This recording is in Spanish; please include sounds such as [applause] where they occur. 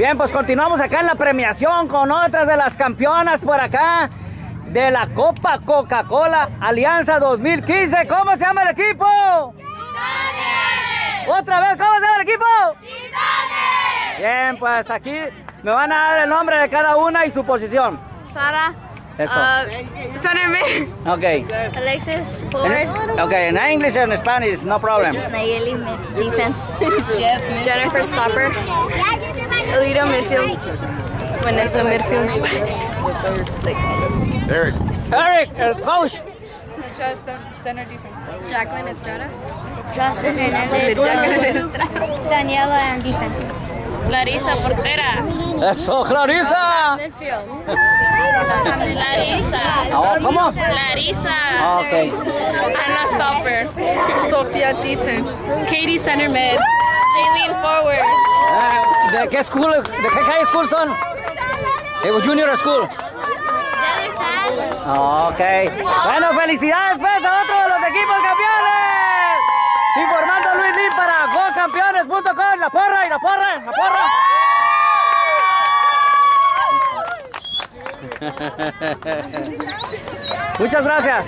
Bien, pues continuamos acá en la premiación con otras de las campeonas por acá de la Copa Coca-Cola Alianza 2015. ¿Cómo se llama el equipo? ¡Titanes! ¿Otra vez? ¿Cómo se llama el equipo? ¡Titanes! Bien, pues aquí me van a dar el nombre de cada una y su posición. Sara. Eso. Uh, center mid. Okay. Alexis forward. Okay, in English and Spanish, no problem. Nayeli defense. [laughs] Jennifer stopper. Alita midfield. Vanessa midfield. Eric. Eric, el coach. Center defense. Jacqueline Estrada. Justin Hernandez. Daniela and defense. Larisa, portera. Eso, Clarisa. Midfield. Larisa. Oh, ¿Cómo? Larisa. Ok. Anna stopper. Sophia defense. Katie center mid. Jaylene forward. ¿De qué school? ¿De qué high school son? De Junior School. Ok. Bueno, felicidades pues a otro de los equipos campeones. Informando Luis Lin para gocampeones.com. La porra y la porra, la porra. [laughs] Muchas gracias.